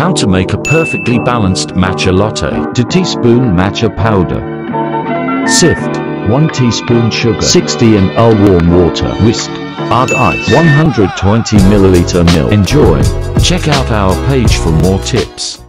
How to make a perfectly balanced matcha latte. 2 teaspoon matcha powder. Sift. 1 teaspoon sugar. 60 ml warm water. Whisk. Add ice. 120 milliliter milk. Enjoy. Check out our page for more tips.